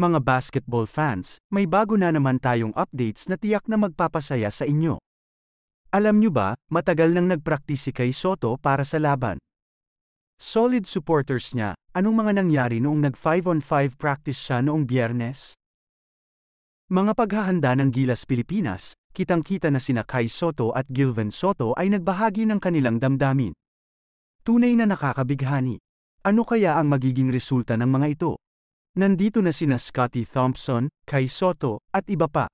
Mga basketball fans, may bago na naman tayong updates na tiyak na magpapasaya sa inyo. Alam nyo ba, matagal nang nagpraktis si Kay Soto para sa laban. Solid supporters niya, anong mga nangyari noong nag 5 on 5 practice siya noong biyernes? Mga paghahanda ng Gilas Pilipinas, kitang-kita na sina Kai Soto at Gilvan Soto ay nagbahagi ng kanilang damdamin. Tunay na nakakabighani. Ano kaya ang magiging resulta ng mga ito? Nandito na sina Scotty Thompson, Kai Soto, at iba pa.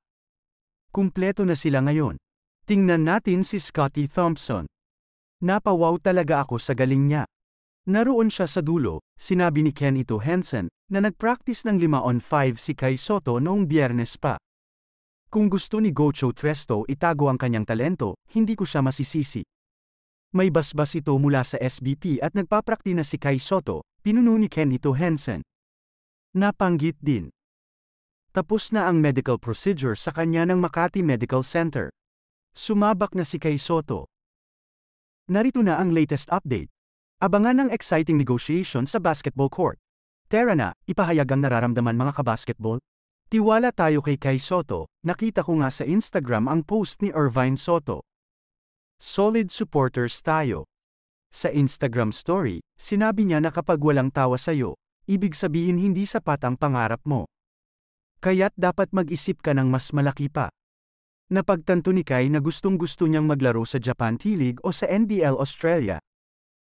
Kumpleto na sila ngayon. Tingnan natin si Scotty Thompson. Napawaw talaga ako sa galing niya. Naroon siya sa dulo, sinabi ni Ken Ito Henson, na nagpractice ng 5 on 5 si Kai Soto noong biyernes pa. Kung gusto ni Gocho Tresto itago ang kanyang talento, hindi ko siya masisisi. May basbas ito mula sa SBP at nagpaprakti na si Kai Soto, pinuno ni Ken Ito Henson. Napanggit din. Tapos na ang medical procedure sa kanya ng Makati Medical Center. Sumabak na si Kay Soto. Narito na ang latest update. Abangan ang exciting negotiation sa basketball court. Tara na, ipahayag ang nararamdaman mga kabasketball. Tiwala tayo kay Kay Soto, nakita ko nga sa Instagram ang post ni Irvine Soto. Solid supporters tayo. Sa Instagram story, sinabi niya na kapag walang tawa sa'yo, ibig sabihin hindi sapat ang pangarap mo. Kaya't dapat mag-isip ka ng mas malaki pa. Napagtanto ni Kai na gustong-gusto niyang maglaro sa Japan T-League o sa NBL Australia.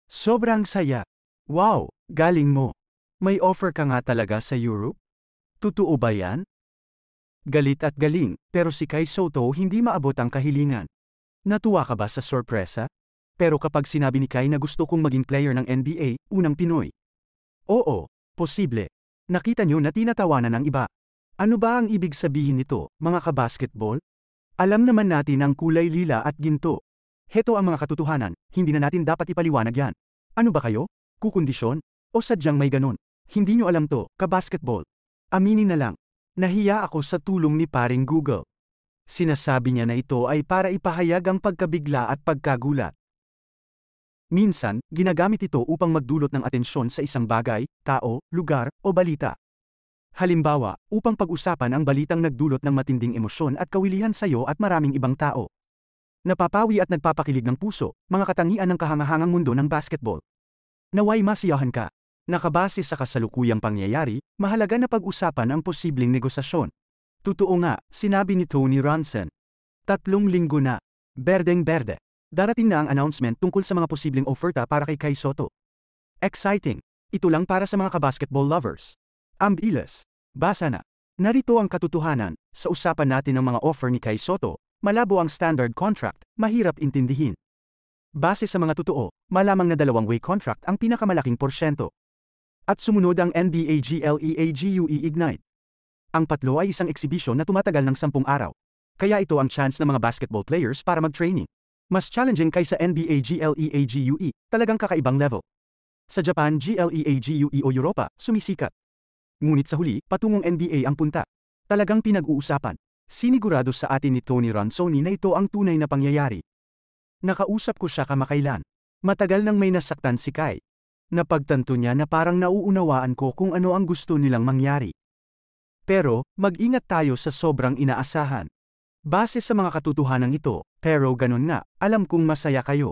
Sobrang saya. Wow, galing mo. May offer ka nga talaga sa Europe? Totoo ba yan? Galit at galing, pero si Kai Soto hindi maabot ang kahilingan. Natuwa ka ba sa sorpresa? Pero kapag sinabi ni Kai na gusto kong maging player ng NBA, unang Pinoy. Oo, Posible. Nakita nyo na tinatawanan ng iba. Ano ba ang ibig sabihin nito, mga kabasketball? Alam naman natin ang kulay lila at ginto. Heto ang mga katotohanan, hindi na natin dapat ipaliwanag yan. Ano ba kayo? Kukondisyon? O sadyang may ganon? Hindi nyo alam to, kabasketball. Aminin na lang. Nahiya ako sa tulong ni paring Google. Sinasabi niya na ito ay para ipahayag ang pagkabigla at pagkagulat. Minsan, ginagamit ito upang magdulot ng atensyon sa isang bagay, tao, lugar, o balita. Halimbawa, upang pag-usapan ang balitang nagdulot ng matinding emosyon at kawilihan sa iyo at maraming ibang tao. Napapawi at nagpapakilig ng puso, mga katangian ng kahangahangang mundo ng basketball. Naway masiyahan ka. Nakabase sa kasalukuyang pangyayari, mahalaga na pag-usapan ang posibleng negosasyon. Totoo nga, sinabi ni Tony Ronson. Tatlong linggo na. Berdeng berde. Darating na ang announcement tungkol sa mga posibleng oferta para kay Kai Soto. Exciting! Ito lang para sa mga kabasketball lovers. Ambiles. Basa na. Narito ang katotohanan, sa usapan natin ng mga offer ni Kai Soto, malabo ang standard contract, mahirap intindihin. Base sa mga totoo, malamang na dalawang-way contract ang pinakamalaking porsyento. At sumunod ang NBA GLEA GUE Ignite. Ang patlo ay isang exhibition na tumatagal ng sampung araw. Kaya ito ang chance ng mga basketball players para mag-training. Mas challenging kaysa NBA GLEA GUE, talagang kakaibang level. Sa Japan GLEA GUE o Europa, sumisikat. Ngunit sa huli, patungong NBA ang punta. Talagang pinag-uusapan. Sinigurado sa atin ni Tony Ransoni na ito ang tunay na pangyayari. Nakausap ko siya kamakailan. Matagal nang may nasaktan si Kai. Napagtanto niya na parang nauunawaan ko kung ano ang gusto nilang mangyari. Pero, mag-ingat tayo sa sobrang inaasahan. Base sa mga katotohanan ito, pero ganun nga, alam kong masaya kayo.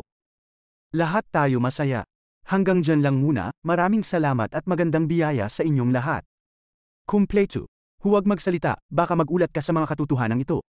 Lahat tayo masaya. Hanggang dyan lang muna, maraming salamat at magandang biyaya sa inyong lahat. Kumpleto. Huwag magsalita, baka magulat ka sa mga katotohanan ito.